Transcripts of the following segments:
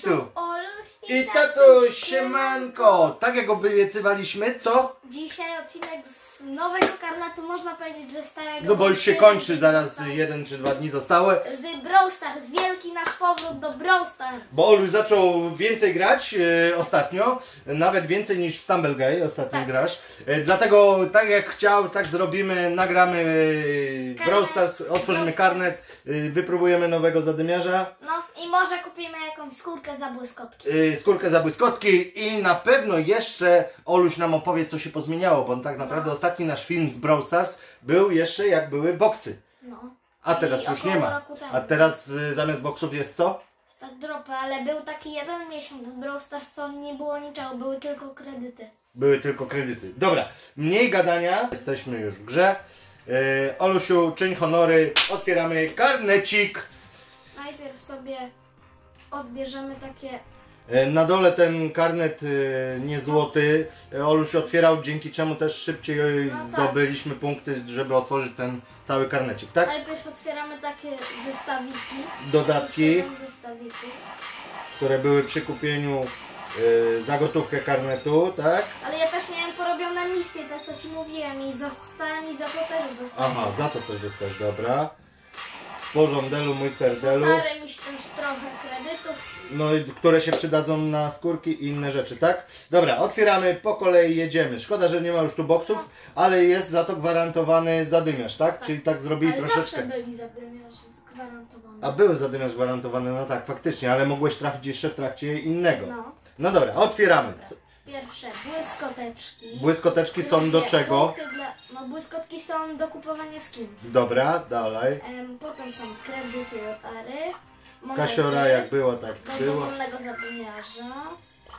Cześć tu! Oluś I tatuś, siemanko! Tak jak obiecywaliśmy, co? Dzisiaj odcinek z nowego karnetu, można powiedzieć, że starego. No bo już się kończy, zaraz jeden czy dwa dni zostały. Z Brawl Stars, wielki nasz powrót do Brawl Stars. Bo Oluś zaczął więcej grać e, ostatnio, nawet więcej niż w Stumble Gay ostatnio Tak. grasz. E, dlatego tak jak chciał, tak zrobimy, nagramy e, Brawl Stars, otworzymy karnet, wypróbujemy nowego zadymiarza. No i może kupimy jakąś skórkę za błyskotki. y, skórkę za błyskotki i na pewno jeszcze Oluś nam opowie co się pozmieniało, bo tak naprawdę No. ostatni nasz film z Brawl Stars był jeszcze jak były boksy. No. A teraz już nie ma. A teraz y, zamiast boksów jest co? Start dropy, ale był taki jeden miesiąc w Brawl Stars, co nie było niczego, były tylko kredyty. Były tylko kredyty. Dobra, mniej gadania. Jesteśmy już w grze. Y, Olusiu, czyń honory. Otwieramy karnecik. Najpierw sobie odbierzemy takie Y, Na dole ten karnet y, nie złoty. Y, Oluś otwierał, dzięki czemu też szybciej No tak. zdobyliśmy punkty, żeby otworzyć ten cały karnecik, tak? Najpierw otwieramy takie zestawiki. Dodatki. Siedem zestawików. które były przy kupieniu y, za gotówkę karnetu, tak? Ale ja też miałem porobione misje, te co ci mówiłem i zostałem i za to też dostałem. Aha, za to też dostać, dobra. W porządelu, mój serdelu, Parę mi się też trochę kredytów. no i które się przydadzą na skórki i inne rzeczy, tak? Dobra, otwieramy, po kolei jedziemy. Szkoda, że nie ma już tu boksów, ale jest za to gwarantowany zadymiarz, tak? Czyli tak zrobili Ale troszeczkę. zawsze byli zadymiarze zgwarantowane. A były zadymiarz gwarantowany, no tak, faktycznie, ale mogłeś trafić jeszcze w trakcie innego. No. No dobra, otwieramy. Pierwsze błyskoteczki. Błyskoteczki są do Drugie czego? punkty Dla... No błyskotki są do kupowania skin. Dobra, dalej. Em, potem są kredyty lotary. monety Kasiora jak była, tak Do była. dowolnego zadymiarza.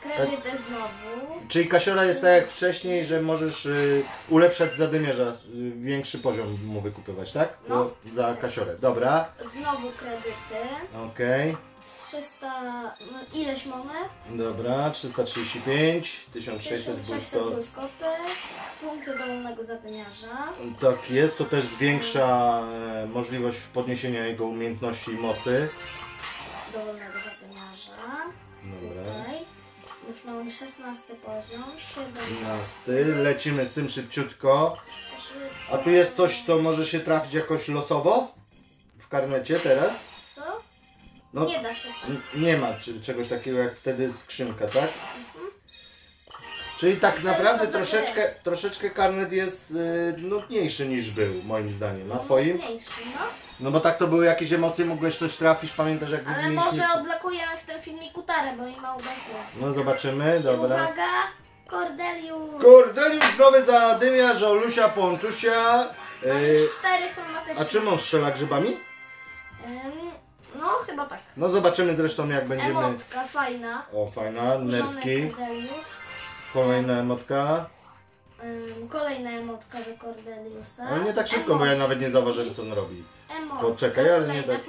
Kredyty znowu. Czyli kasiora jest tak jak wcześniej, że możesz y, ulepszać zadymiarza, y, większy poziom mu wykupywać, tak? No. Za kasiorę. Dobra, Znowu kredyty. okej. 300, no ileś monet? Dobra, 335, 1600 1600 błysko. błyskoty. Punkty dowolnego zadymiarza. Tak jest, to też zwiększa e, możliwość podniesienia jego umiejętności i mocy. Dowolnego zadymiarza. Dobra. Tutaj. Już mamy 16 poziom. 15, lecimy z tym szybciutko. A tu jest coś, co może się trafić jakoś losowo? W karnecie teraz? No, Nie da się Nie ma czy, czegoś takiego jak wtedy skrzynka, tak? Czyli tak naprawdę troszeczkę, troszeczkę karnet jest y, nudniejszy niż był, moim zdaniem. A twoim? Mniejszy, no. No bo tak to były jakieś emocje, mogłeś coś trafić, pamiętasz jak Ale mieliśmy... może odblokujemy w tym filmiku tarę, bo nie ma ubęku. No zobaczymy, dobra. Uwaga! Cordelius! Kordeliusz nowy zadymiarz, Olusia, Ponczusia. Y, już cztery chromatyczne. a czym on strzela grzybami? Ym, no, chyba tak. No zobaczymy zresztą jak będziemy... Emotka fajna. O, fajna, nerwki. Kolejna emotka. Ym, kolejna emotka do Cordeliusa. Ale nie tak szybko, bo ja nawet nie zauważyłem co on robi. Emotka. Poczekaj, ale nie tak-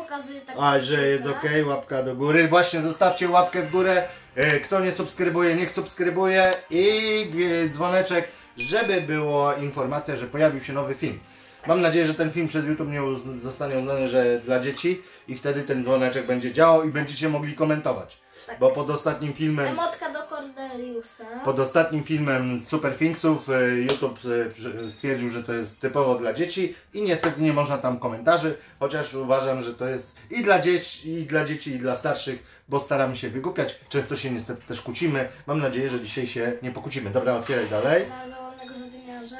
tak A, że jest ok, łapka do góry. Właśnie zostawcie łapkę w górę. E, Kto nie subskrybuje, niech subskrybuje i dzwoneczek, żeby była informacja, że pojawił się nowy film. Mam nadzieję, że ten film przez YouTube nie zostanie uznany, że dla dzieci i wtedy ten dzwoneczek będzie działał i będziecie mogli komentować. Tak. Bo pod ostatnim filmem Emotka do Cordeliusa. pod ostatnim filmem z Superfinksów e, YouTube przy- stwierdził, że to jest typowo dla dzieci i niestety nie można tam komentarzy, chociaż uważam, że to jest i dla dzieci, i dla dzieci, i dla starszych, bo staramy się wygłupiać. Często się niestety też kłócimy. Mam nadzieję, że dzisiaj się nie pokłócimy. Dobra, otwieraj dalej. Dla dowolnego zadymiarza.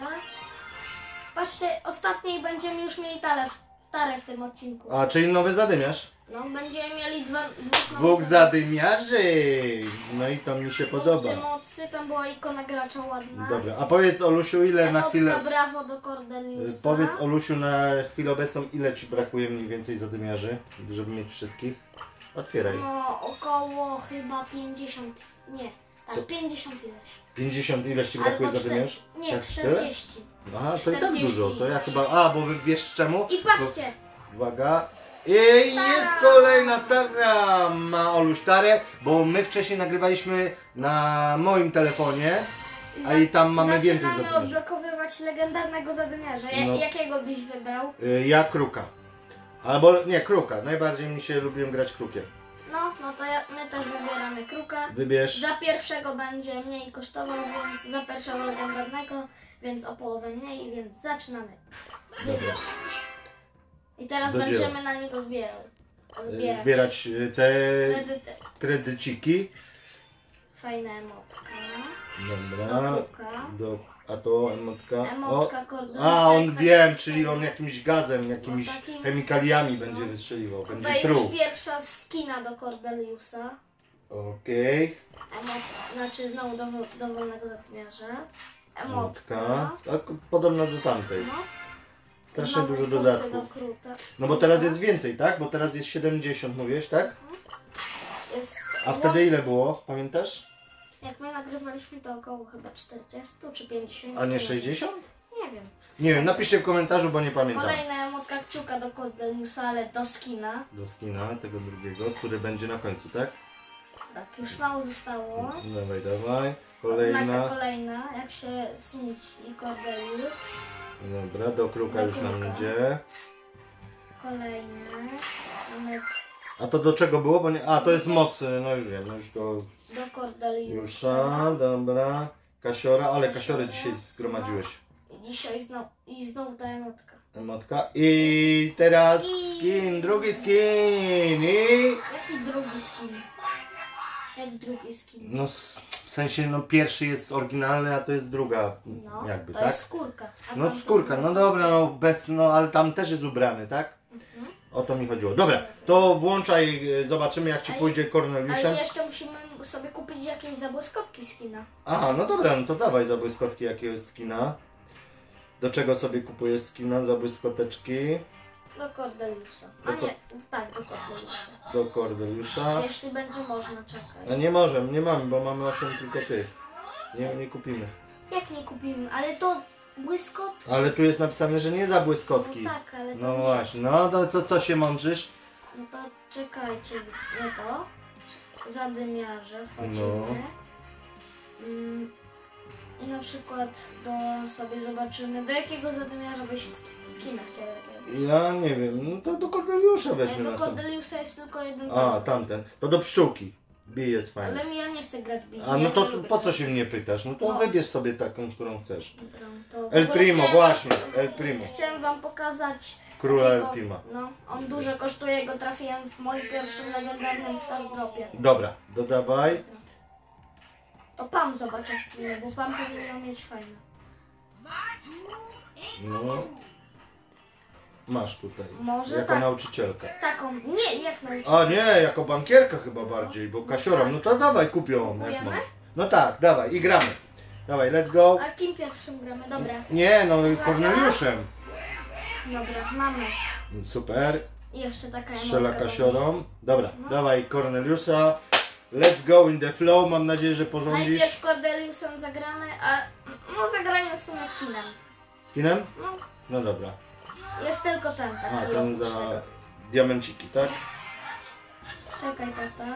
Patrzcie, ostatniej będziemy już mieli tarę w, tarę w tym odcinku. A, czyli nowy zadymiarz. No, będziemy mieli dwa, dwóch zadymiarzy! No i to mi się podoba. Mocy, tam była ikona gracza ładna. Dobra, a powiedz Olusiu, ile na Emotka chwilę... brawo do Cordeliusa. Powiedz Olusiu na chwilę obecną, ile Ci brakuje mniej więcej zadymiarzy, żeby mieć wszystkich? Otwieraj. No, około chyba 50. Nie, tak, Co? 50 ileś. 50 ileś Ci brakuje zadymiarz? czter- Nie, Tak, 40. Aha, to i tak 40. dużo. To ja chyba. A, bo wy wiesz czemu? I patrzcie, Bo, uwaga. I jest kolejna tarna ma Oluś tarę, bo my wcześniej nagrywaliśmy na moim telefonie, a i tam mamy więcej zaczynamy zadymiarzy. odblokowywać legendarnego zadymiarza. Ja, No. Jakiego byś wybrał? Y, Ja kruka. Albo nie, kruka. Najbardziej mi się lubiłem grać krukiem. No, no to ja, my też wybieramy kruka. Wybierz. Za pierwszego będzie mniej kosztował, więc za pierwszego legendarnego, więc o połowę mniej, więc zaczynamy. Wybierz. I teraz Do dzieła. będziemy na niego zbierał. Zbierać. Zbierać y, te Kredyty. kredyciki. Fajna emotka. Dobra. Do kruka. Do, a to emotka. Emotka kordelusek. a on tak wiem, czyli on jakimś gazem, jakimiś No, takim- chemikaliami będzie wystrzeliwał. Będzie Tutaj truł. już pierwsza skina do Cordeliusa. Okej. Emot, znaczy znowu do, dowolnego zatymiarza. Emotka. Emotka. A, k- podobna do tamtej. No. Strasznie Znowu dużo dodatków. Do kruta. No bo teraz jest więcej, tak? Bo teraz jest 70, mówisz, tak? Jest A wtedy ile było? Pamiętasz? Jak my nagrywaliśmy to około chyba 40 czy 50. A nie 60? Nie wiem. Nie wiem, napiszcie w komentarzu, bo nie pamiętam. Kolejna emotka kciuka do Cordeliusa, ale do skina. Do skina tego drugiego, który będzie na końcu, tak? Tak, już mało zostało. Dawaj, dawaj. Oznaka Kolejna. kolejna, jak się smuci Cordelius. Dobra, do kruka Do już nam kruka. idzie. Kolejne. Mamy A to do czego było? Bo nie... A, to jest moc, no już wiem, no już go... Cordeliusa. Jusa, dobra. Kasiora, ale kasiory dzisiaj zgromadziłeś. I dzisiaj znowu, i znowu ta emotka. Emotka. I teraz skin, drugi skin. I... Jaki drugi skin? Jak drugi skin? No w sensie, no pierwszy jest oryginalny, a to jest druga, No, jakby, to tak? jest skórka. No skórka, no dobra, no bez, no ale tam też jest ubrany, tak? O to mi chodziło. Dobra, to włączaj, e, zobaczymy jak ci Ale- pójdzie Ale Corneliusem. jeszcze musimy sobie kupić jakieś zabłyskotki skina. Aha, no dobra, no to dawaj za błyskotki jakiegoś skina. Do czego sobie kupujesz skina za błyskoteczki? Do Cordeliusa. A Do nie, tak, do Cordeliusa. Do Cordeliusza. Jeśli będzie można, czekaj. A nie możemy, nie mamy, bo mamy 8 tylko tych. Nie, nie kupimy. Jak nie kupimy? Ale to błyskot? Ale tu jest napisane, że nie za No błyskotki. tak, ale to No nie. właśnie, no to, to co się mądrzysz? No to czekajcie, nie to. Zadymiarze wchodzimy. No. Mm, I na przykład do sobie zobaczymy, do jakiego zadymiarza byś sk- skina chciał jakiegoś. Ja nie wiem, no to do Cordeliusza weźmy do sobie. Cordeliusa jest tylko jeden A, tam. tamten. To do pszczółki. Bij jest fajny. Ale ja nie chcę grać bije. A no ja to po co się mnie pytasz? No to No. wybierz sobie taką, którą chcesz. Dobra, El Primo, właśnie, El Primo. Chciałem wam pokazać Króla takiego-. No, on dużo kosztuje, go trafiłem w moim pierwszym legendarnym Stardropie. Dobra, dodawaj. To Pam zobaczę skiny, bo Pam powinno mieć fajne. No. Masz tutaj. Może jako tak. nauczycielka. Taką, nie, jak nauczyć. A nie, jako bankierka chyba bardziej, bo kasiora. No to dawaj, kup ją. Jak Kupujemy? mam. No tak, dawaj i gramy. Dawaj, let's go. A kim pierwszym gramy? Dobra, Nie, no Korneliuszem. Dobra, mamy. Super. I jeszcze taka Strzela emotka kasiorą. Dobra, No. dawaj Corneliusza. Let's go in the flow. Mam nadzieję, że porządzisz. Najpierw Cordeliusem zagramy, a no zagrajmy w sumie skinem. Skinem? No, No dobra. jest tylko ten taki. A, ten za tego. diamenciki, tak? Czekaj, tata.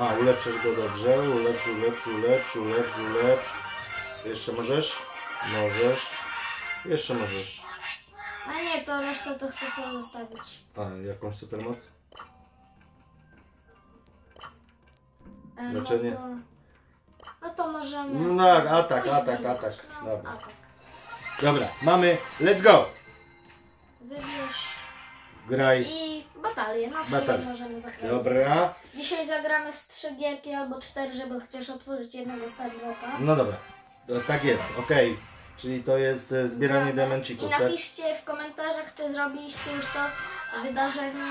A, ulepszasz go dobrze. Ulepsz, ulepsz, ulepsz, ulepsz, ulepsz. Jeszcze możesz? Możesz. Jeszcze możesz. A nie, to resztę to chcę sobie zostawić. A, jakąś supermoc? E, No Leczenie? to, no to możemy... No, atak, atak, atak. No, Dobra. atak. Dobra, mamy. Let's go! Wybierz Graj. i batalię. No Batalię. Batalię. możemy zagrać. Dobra. Dzisiaj zagramy z trzy gierki albo cztery, żeby chociaż otworzyć jednego Stardropa. No dobra. To, tak jest, okej. Czyli to jest e, zbieranie Gramy. diamencików, I tak? napiszcie w komentarzach, czy zrobiliście już to wydarzenie.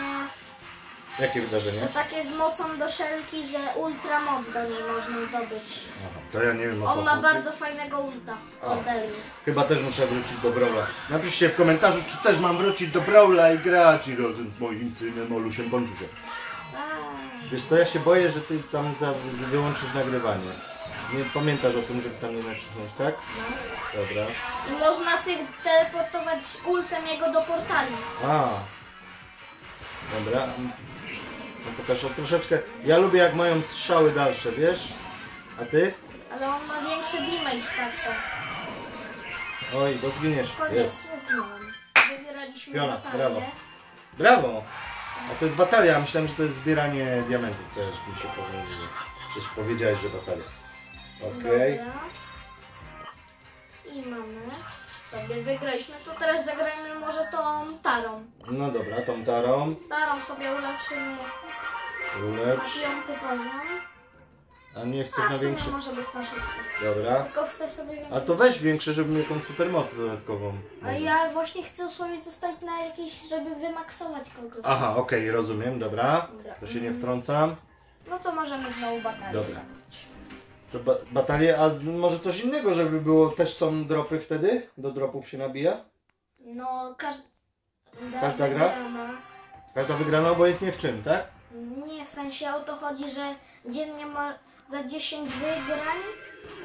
Jakie wydarzenie? Takie z mocą do szelki, że ultra moc do niej można zdobyć. Aha, to ja nie wiem o co On ma chodzi. bardzo fajnego ulta, Cordelius. Chyba też muszę wrócić do Brawla. Napiszcie w komentarzu, czy też mam wrócić do Brawla i grać i razem z moim synem Olusiem Bączusiem. Tak. Wiesz co, ja się boję, że ty tam za, wyłączysz nagrywanie. Nie pamiętasz o tym, żeby tam nie nacisnąć, tak? No. Dobra. Można ty teleportować ultem jego do portali. A. Dobra. No pokaż o troszeczkę. Ja lubię jak mają strzały dalsze, wiesz? A ty? Ale on ma większy damage tak to. Oj, bo zginiesz. Koniec, zginąłem. Wybieraliśmy Piona, batalię. brawo. Brawo! A to jest batalia, myślałem, że to jest zbieranie diamentów, co mi się powiedzieć. Przecież powiedziałeś, że batalia. Okej. Dobra. I mamy sobie, wygraliśmy. To teraz zagrajmy może tą tarą. No dobra, tą tarą. Tarą sobie ulepszymy na Ulepsz. piąty poziom. A nie chcesz A na w sumie większy? może być na szósty. Dobra. Tylko chcę sobie więcej... A to weź większe, żeby mieć jakąś supermoc dodatkową. A Może. ja właśnie chcę sobie zostać na jakieś, żeby wymaksować kogoś. Aha, okej, rozumiem, dobra. Dobra. To się nie wtrącam. No to możemy znowu batalię. Dobra. To ba batalie, a z, może coś innego, żeby było, też są dropy wtedy? Do dropów się nabija? No, każ... Każda gra? wygrana. Każda wygrana obojętnie w czym, tak? Nie, w sensie o to chodzi, że dziennie ma za 10 wygrań,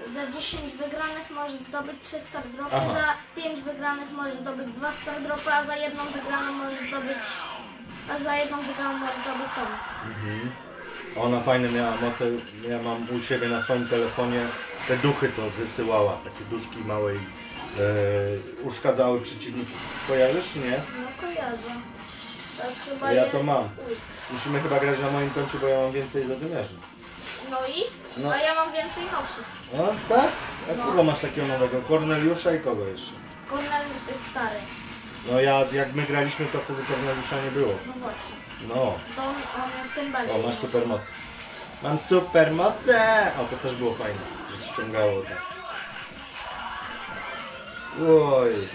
za 10 wygranych możesz zdobyć 3 star dropy, Aha. za 5 wygranych możesz zdobyć 2 star dropy, a za jedną wygraną możesz zdobyć, a za jedną wygraną możesz zdobyć tą. Ona fajne miała moce, ja mam u siebie na swoim telefonie, te duchy to wysyłała, takie duszki małe i e, uszkadzały przeciwników. Kojarzysz nie? No kojarzę. Chyba Ja je- to mam. Musimy chyba grać na moim koncie, bo ja mam więcej zadymiarzy. No i? No. A ja mam więcej nowszych. No tak? A No. kogo masz takiego nowego? Korneliusza i kogo jeszcze? Cornelius jest stary. No ja, jak my graliśmy, to wtedy Korneliusza nie było. No właśnie. No, To on, on jest tym bardziej. o masz supermoce. Mam supermoce! O, to też było fajne, że ściągało tak. Oj,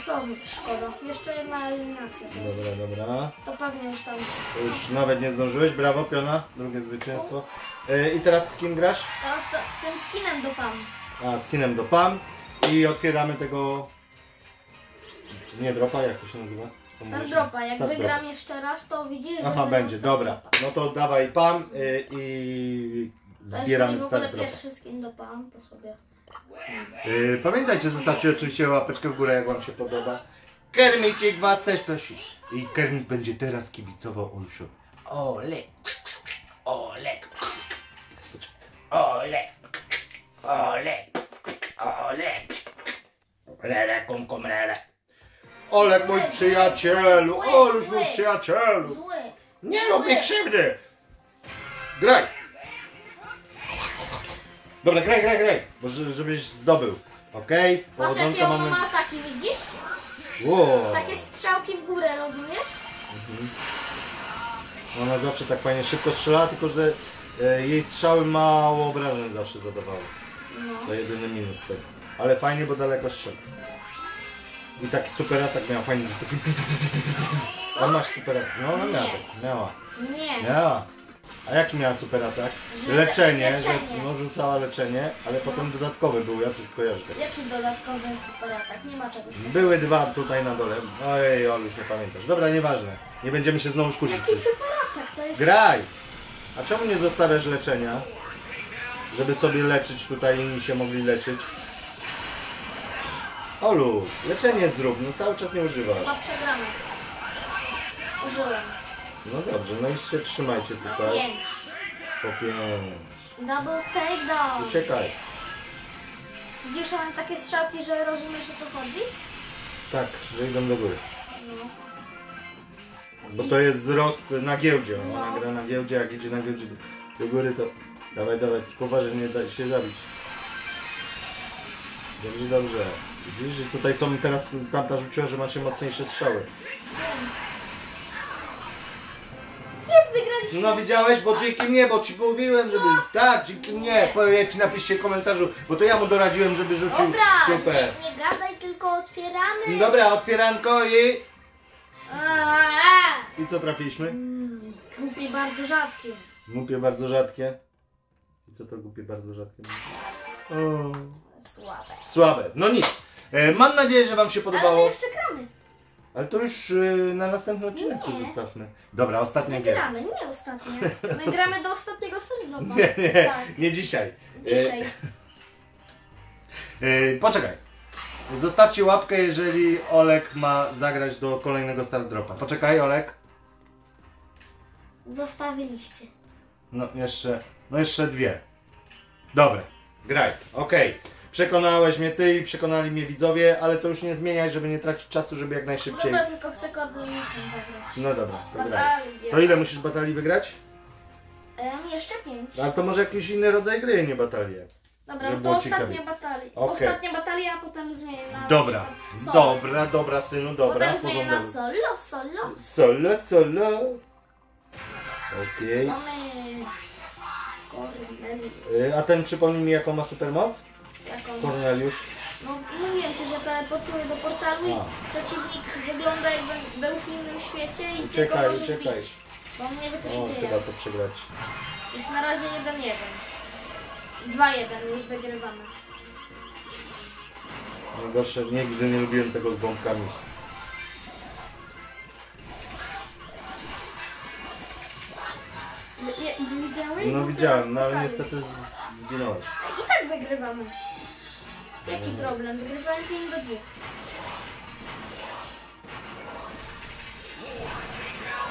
A co szkoda? Jeszcze jedna eliminacja. dobra, dobra. To pewnie już tam. Już nawet nie zdążyłeś, brawo piona, drugie zwycięstwo. E, I teraz z kim grasz? Teraz to, tym skinem dopam. A, z kinem do PAM i otwieramy tego... Nie dropa, jak to się nazywa? To Star mówisz? dropa. Jak Star wygram dropa. jeszcze raz, to widzisz, Aha, będą będzie, dobra. dropa. No to dawaj PAM y, i To jest zbieramy mój w ogóle start dropa. pierwszy skin dopam, to sobie. Y, pamiętajcie, zostawcie oczywiście łapeczkę w górę, jak wam się podoba. Kermicik was też prosi. I Kermit będzie teraz kibicował Olusiu. Olek, Olek, Olek, Olek, Olek, Lele, kum, kum, lele. Olek mój przyjacielu, Oluś mój przyjacielu. Nie rób mi krzywdy! Graj! Dobra, graj, graj, graj! Bo żebyś zdobył. Okej? Patrz Powodzonka jakie ono mamy. ma ataki, widzisz? Wow. Takie strzałki w górę, rozumiesz? Ona zawsze tak fajnie szybko strzela, tylko że e, jej strzały mało obrażeń zawsze zadawały. No. To jedyny minus tego. Ale fajnie, bo daleko strzela. I taki super atak miała fajnie, że taki... Co? On masz super atak. No ona miała tak. Miała. Nie. Miała. A jaki miała super atak? Że Leczenie, leczenie. że no, rzucała leczenie, ale potem dodatkowy był, ja coś kojarzę. Jaki dodatkowy super atak? Nie ma czegoś takiego. Były dwa tutaj na dole. Ojej, Oluś, nie pamiętasz. Dobra, nieważne. Nie będziemy się znowu szkudzić. Jaki super atak? To jest... Graj! A czemu nie zostawiasz leczenia? Żeby sobie leczyć tutaj, inni się mogli leczyć. Olu, leczenie zrób, no cały czas nie używasz. Chyba przegramy. Użyłem. No dobrze, no i się trzymajcie tutaj. Pięć. Po pięć. Double takedown. Uciekaj. Widzisz, mam takie strzałki, że rozumiesz o co chodzi? Tak, że idą do góry. No. Bo to jest wzrost na giełdzie. No. Ona gra na giełdzie, jak idzie na giełdzie do góry, to dawaj, dawaj, uważaj, nie daj się zabić. Dobrze, dobrze. Widzisz, że tutaj są teraz, tamta rzuciła, że macie mocniejsze strzały. Jest, wygraliśmy. No widziałeś, bo dzięki mnie, bo ci mówiłem, żeby... Tak, dzięki mnie. Powiedz, napiszcie w komentarzu, bo to ja mu doradziłem, żeby rzucił Dobra, super. nie, nie gadaj, tylko otwieramy. Dobra, otwieranko i... Aaaa. I co trafiliśmy? Głupie bardzo rzadkie. Głupie bardzo rzadkie. I co to głupie bardzo rzadkie? O. Słabe. Słabe. No nic. E, mam nadzieję, że Wam się Ale my podobało. jeszcze gramy. Ale to już y, na następny odcinek Nie. zostawmy. Dobra, ostatnia My gramy, nie ostatnio. My gramy do ostatniego sędziowa. Nie, nie, Tak, nie dzisiaj. dzisiaj. E, poczekaj. Zostawcie łapkę, jeżeli Olek ma zagrać do kolejnego Star Dropa. Poczekaj, Olek. Zostawiliście. No jeszcze, no jeszcze dwie. Dobra, graj. Okej. Przekonałeś mnie ty i przekonali mnie widzowie, ale to już nie zmieniaj, żeby nie tracić czasu, żeby jak najszybciej. Dobra, tylko chcę koordynacją zagrać. No dobra, dobra. Batalię. To ile musisz batalii wygrać? Em, jeszcze pięć. Ale to może jakiś inny rodzaj gry, nie batalię. Dobra, żeby to było ostatnia batalia. Okej. Ostatnia batalia, a potem zmienię na Dobra, solo. dobra, dobra synu, dobra, Potem zmienię na porządek. solo, solo. Solo, solo. Okej. Mamy... Y, A ten przypomnij mi jaką ma supermoc? Jaką? Korneliusz. No mówiłem ci, że teleportuje do portalu i A. przeciwnik wygląda jakby był w innym świecie i Uciekaj, tylko możesz uciekaj. bić. Bo on nie wie co O, się dzieje. chyba to przegrać. Jest na razie 1-1. 2-1, już wygrywamy. Najgorsze, nigdy nie lubiłem tego z bombkami. Je- Widziałeś? No widziałem, no ale teraz niestety z- zginąłeś. I tak wygrywamy. Jaki problem? Wygrywałem 5 do 2.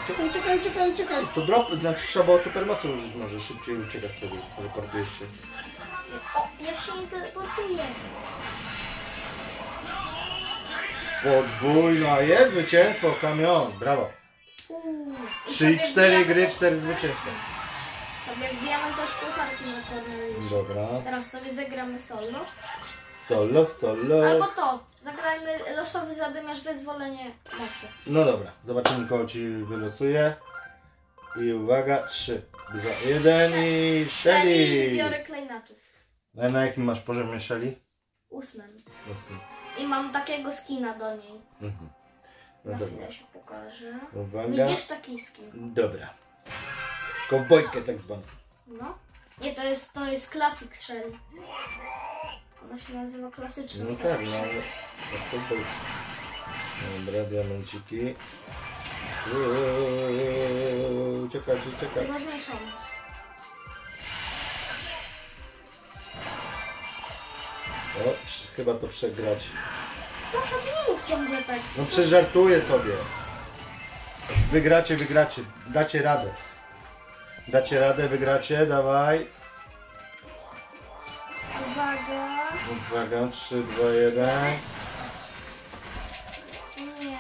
Czekaj, czekaj, czekaj, czekaj. To drop, znaczy trzeba było supermocy użyć, może szybciej uciekać wtedy, teleportujesz się. O, ja się nie teleportuję. Podwójna, jest zwycięstwo, kamion, brawo. Uuu. I Czyli sobie cztery wbijamy- gry, cztery zwycięstwa. Sobie wbijamy też pucharki na Cornelius. Dobra. Teraz sobie zagramy solo. Solo, solo. Albo to. Zagrajmy losowy zadymiarz wyzwolenie mocy. No dobra, zobaczymy kogo ci wylosuje. I uwaga, 3, 2, 1 i Shelly zbiorę klejnotów. A na jakim masz poziomie Shelly? Ósmym. Ósmym. I mam takiego skina do niej. Mhm. No Za dobra. chwilę się pokażę. Uwaga. Widzisz taki skin? Dobra. Kowbojkę tak zwaną. No. Nie, to jest, to jest Classic Shelly. Ona się nazywa klasyczna No tak, no ale... no kowbojkę. Dobra, diamenciki. Uuu, Uciekać, uciekać. Najważniejsza moc. O, chyba to przegrać. No to nie mów ciągle tak. No przeżartuję sobie. Wygracie, wygracie. Dacie radę. Dacie radę, wygracie, dawaj. Uwaga. Uwaga, 3, 2, 1. Nie.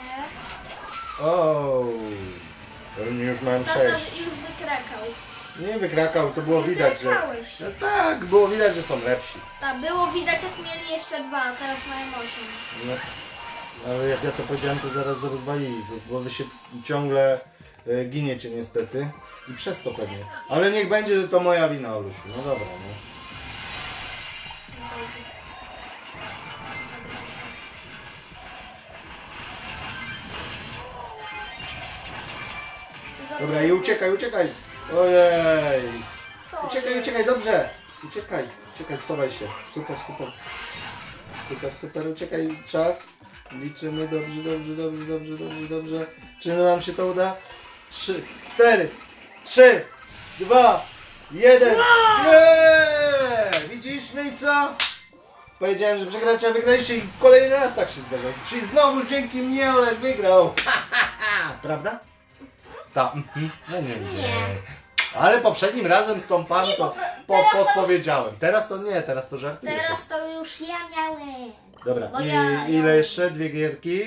O, już mają Tata 6. już wykrakał. Nie wykrakał, to było widać, że... Wykrakałeś. No tak, było widać, że są lepsi. Tak, było widać jak mieli jeszcze dwa, a teraz mają osiem. No, ale jak ja to powiedziałem, to zaraz rozwalili, bo wy się ciągle e, giniecie niestety. I przez to pewnie. Ale niech będzie, że to moja wina, Olusiu. No dobra, no. Dobra, i uciekaj, uciekaj! Ojej! Uciekaj, uciekaj, dobrze! Uciekaj, uciekaj, schowaj się. Super, super. Super, super, uciekaj, czas. Liczymy, dobrze, dobrze, dobrze, dobrze, dobrze, dobrze. Czy nam się to uda? Trzy, cztery, trzy, dwa, jeden. Nie! Widzisz, no i co? Powiedziałem, że przegracie, a wygraliście i kolejny raz tak się zdarza. Czyli znowu dzięki mnie Olek wygrał. Prawda? Tak. mhm. No nie, nie. Nie. Ale poprzednim razem z tą pan Nie, to popra- po, teraz to już- podpowiedziałem. Teraz to nie, teraz to żartujesz. Teraz to już ja miałem. Dobra, Bo i ja- ile ja- jeszcze? Dwie gierki?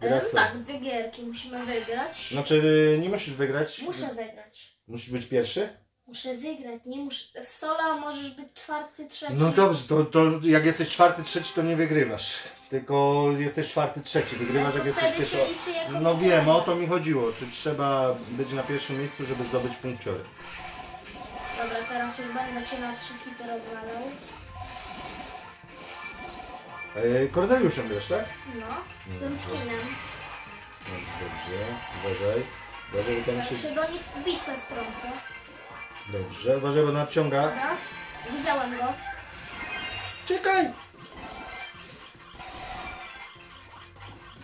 No Raz są. tak, dwie gierki musimy wygrać. Znaczy nie musisz wygrać. Muszę wygrać. Musisz być pierwszy? Muszę wygrać, nie muszę. W solo możesz być czwarty, trzeci. No dobrze, to, to jak jesteś czwarty, trzeci, to nie wygrywasz. Tylko jesteś czwarty, trzeci. Wygrywasz No jak jesteś pierwszy. No wiem, o to mi chodziło. Czy trzeba być na pierwszym miejscu, żeby zdobyć punkciory. Dobra, teraz już będę cię na trzy hity rozwalał. E, Korneliuszem wiesz, tak? No, tym skinem. No, dobrze, uważaj. Uważaj, bo tam Teraz się... się do nich w bitwę strącę. Dobrze, uważaj, bo nadciąga. Dobra, widziałem go. Czekaj!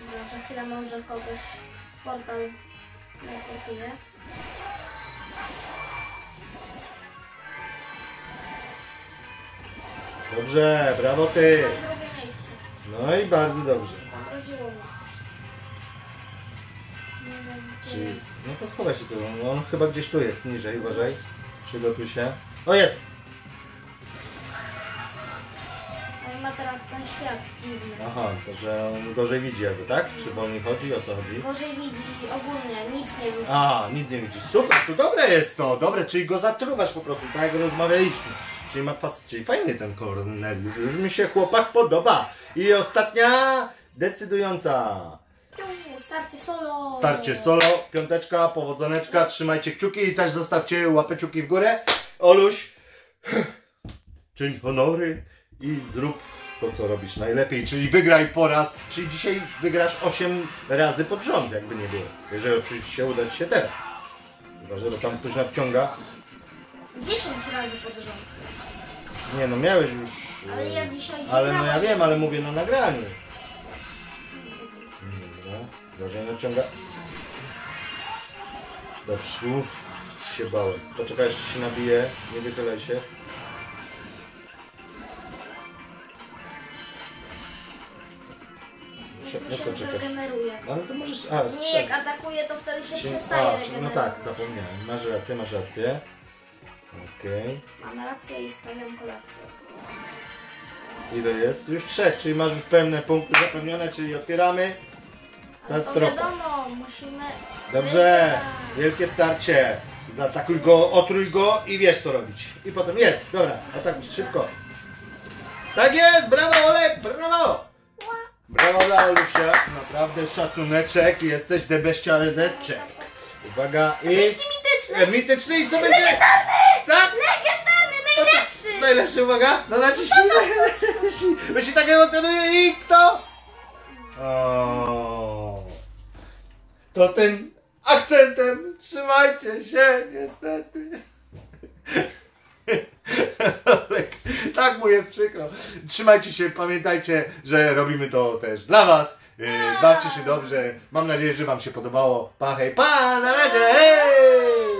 Dobra, za chwilę może kogoś portal teleportuje. Dobrze, brawo ty! Mam drugie miejsce. No i bardzo dobrze. Zamroziło mnie. Nie wiem, gdzie Czyli, jest. no to schowaj się tu. No, on chyba gdzieś tu jest, niżej, uważaj. Przygotuj się. O jest! Ten świat dziwny. Aha, to że on gorzej widzi jakby, tak? Czy wolniej chodzi? O co chodzi? Gorzej widzi ogólnie, nic nie widzi. A, nic nie widzisz. Super, to dobre jest to, dobre, czyli go zatruwasz po prostu, tak jak rozmawialiśmy. Czyli ma pas, czyli fajny ten Korneliusz, już mi się chłopak podoba. I ostatnia, decydująca. Starcie solo! Starcie solo, piąteczka, powodzoneczka, trzymajcie kciuki i też zostawcie łapeciuki w górę. Oluś, czyń honory i zrób to, co robisz najlepiej, czyli wygraj po raz, czyli dzisiaj wygrasz 8 razy pod rząd, jakby nie było. Jeżeli oczywiście uda Ci się teraz. Chyba, że tam ktoś nadciąga. 10 razy pod rząd. Nie no, miałeś już... Ale e, ja dzisiaj Ale no ja wiem, ale mówię na nagraniu. Dobra, gorzej nadciąga. Dobrze, uff, się bałem. Poczekaj, jeszcze się nabije, nie wychylaj się. Jak mi to się czekasz? zregeneruje. Ale to możesz... A, Nie, jak atakuje, to wtedy się się- przestaje a. No tak, zapomniałem. Masz rację, masz rację. Okej. Mam rację i stawiam kolację. Ile jest? Już trzech, czyli masz już pełne punkty zapewnione, czyli otwieramy. Ale to trochę. wiadomo, musimy... Dobrze, wielkie starcie. Zaatakuj go, otrój go i wiesz co robić. I potem jest, dobra, atakuj szybko. Tak jest, brawo Olek, brawo! Brawo dla Olusia, naprawdę szacuneczek, jesteś debeściaredeczek. Uwaga i... Jest mityczny! E, mityczny i co będzie? Tak? Legendarny, najlepszy! Najlepszy, uwaga, no naciśnij, naciśnij. Bo się tak emocjonuje i kto? O, to tym akcentem trzymajcie się, niestety. Tak mu jest przykro. Trzymajcie się, pamiętajcie, że robimy to też dla was. Yy, Bawcie się dobrze. Mam nadzieję, że wam się podobało. Pa, hej, pa, na razie, hej!